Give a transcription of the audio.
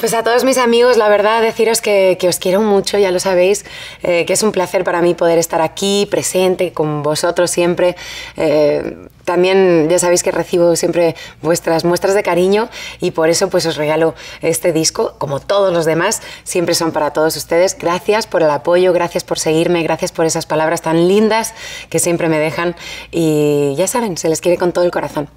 Pues a todos mis amigos, la verdad, deciros que, os quiero mucho, ya lo sabéis, eh, que es un placer para mí poder estar aquí, presente, con vosotros siempre. Eh, también ya sabéis que recibo siempre vuestras muestras de cariño y por eso pues os regalo este disco, como todos los demás, siempre son para todos ustedes. Gracias por el apoyo, gracias por seguirme, gracias por esas palabras tan lindas que siempre me dejan y ya saben, se les quiere con todo el corazón.